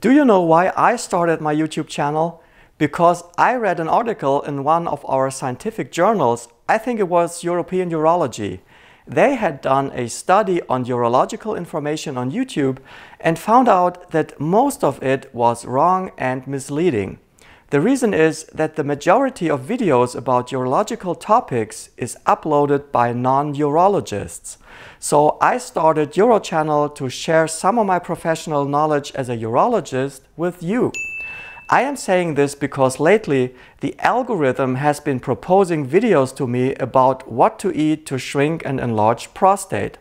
Do you know why I started my YouTube channel? Because I read an article in one of our scientific journals, I think it was European Urology. They had done a study on urological information on YouTube and found out that most of it was wrong and misleading. The reason is that the majority of videos about urological topics is uploaded by non-urologists. So I started UroChannel to share some of my professional knowledge as a urologist with you. I am saying this because lately the algorithm has been proposing videos to me about what to eat to shrink and enlarge prostate.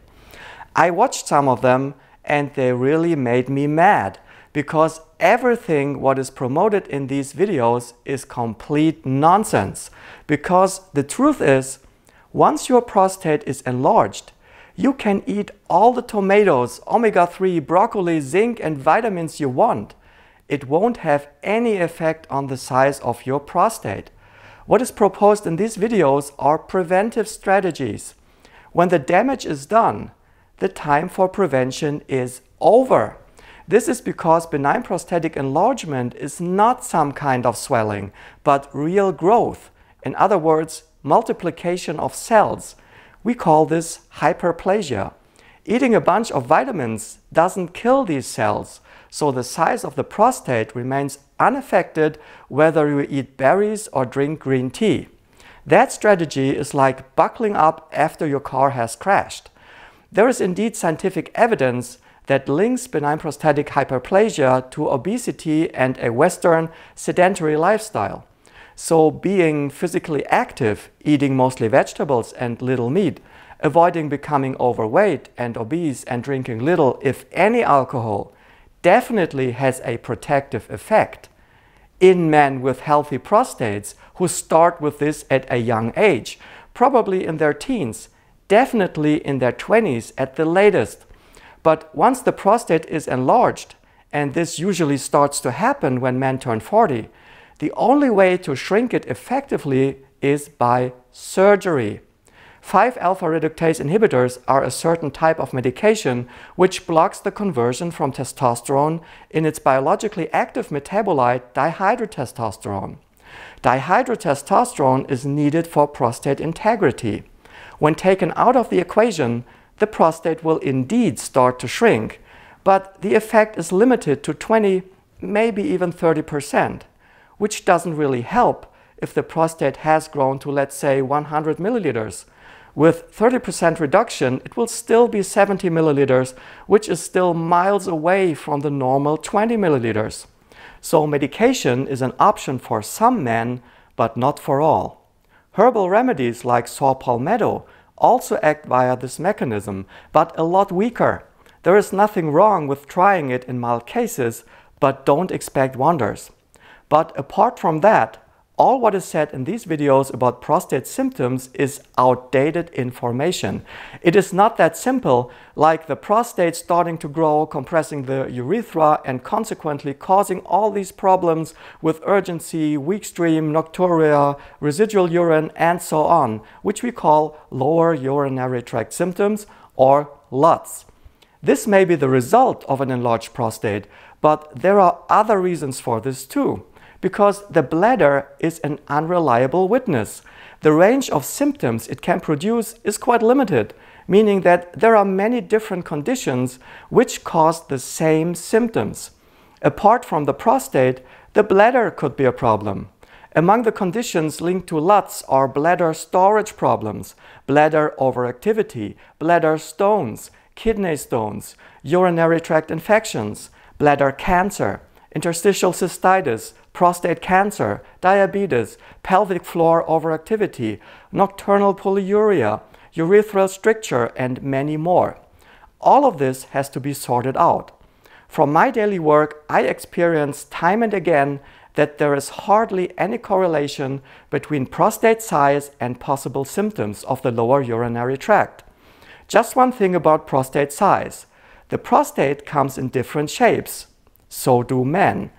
I watched some of them and they really made me mad because everything what is promoted in these videos is complete nonsense. Because the truth is, once your prostate is enlarged, you can eat all the tomatoes, omega-3, broccoli, zinc and vitamins you want. It won't have any effect on the size of your prostate. What is proposed in these videos are preventive strategies. When the damage is done, the time for prevention is over. This is because benign prostatic enlargement is not some kind of swelling, but real growth. In other words, multiplication of cells. We call this hyperplasia. Eating a bunch of vitamins doesn't kill these cells, so the size of the prostate remains unaffected whether you eat berries or drink green tea. That strategy is like buckling up after your car has crashed. There is indeed scientific evidence that links benign prostatic hyperplasia to obesity and a Western sedentary lifestyle. So being physically active, eating mostly vegetables and little meat, avoiding becoming overweight and obese and drinking little, if any alcohol, definitely has a protective effect in men with healthy prostates who start with this at a young age, probably in their teens, definitely in their 20s at the latest. But once the prostate is enlarged, and this usually starts to happen when men turn 40, the only way to shrink it effectively is by surgery. 5-alpha reductase inhibitors are a certain type of medication which blocks the conversion from testosterone in its biologically active metabolite dihydrotestosterone. Dihydrotestosterone is needed for prostate integrity. When taken out of the equation, the prostate will indeed start to shrink, but the effect is limited to 20, maybe even 30 percent which doesn't really help if the prostate has grown to, let's say, 100 milliliters. With 30% reduction, it will still be 70 milliliters, which is still miles away from the normal 20 milliliters. So medication is an option for some men, but not for all. Herbal remedies like saw palmetto also act via this mechanism, but a lot weaker. There is nothing wrong with trying it in mild cases, but don't expect wonders. But apart from that, all what is said in these videos about prostate symptoms is outdated information. It is not that simple, like the prostate starting to grow, compressing the urethra, and consequently causing all these problems with urgency, weak stream, nocturia, residual urine, and so on, which we call lower urinary tract symptoms or LUTS. This may be the result of an enlarged prostate, but there are other reasons for this too because the bladder is an unreliable witness. The range of symptoms it can produce is quite limited, meaning that there are many different conditions which cause the same symptoms. Apart from the prostate, the bladder could be a problem. Among the conditions linked to LUTS are bladder storage problems, bladder overactivity, bladder stones, kidney stones, urinary tract infections, bladder cancer, interstitial cystitis, prostate cancer, diabetes, pelvic floor overactivity, nocturnal polyuria, urethral stricture, and many more. All of this has to be sorted out. From my daily work, I experience time and again that there is hardly any correlation between prostate size and possible symptoms of the lower urinary tract. Just one thing about prostate size. The prostate comes in different shapes. So do men.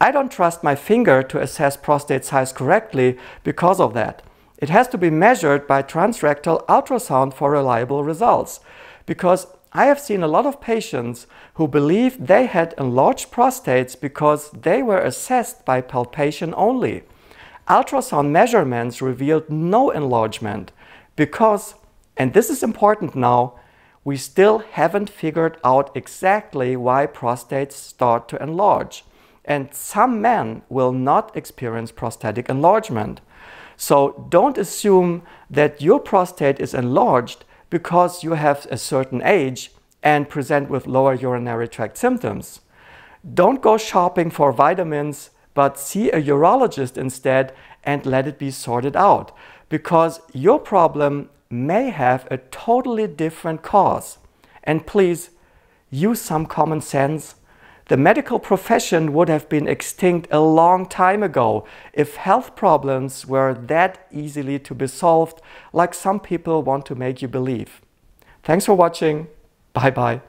I don't trust my finger to assess prostate size correctly because of that. It has to be measured by transrectal ultrasound for reliable results because I have seen a lot of patients who believe they had enlarged prostates because they were assessed by palpation only. Ultrasound measurements revealed no enlargement because, and this is important now, we still haven't figured out exactly why prostates start to enlarge. And some men will not experience prostatic enlargement. So don't assume that your prostate is enlarged because you have a certain age and present with lower urinary tract symptoms. Don't go shopping for vitamins, but see a urologist instead and let it be sorted out because your problem may have a totally different cause. And please use some common sense. The medical profession would have been extinct a long time ago if health problems were that easily to be solved like some people want to make you believe. Thanks for watching. Bye bye.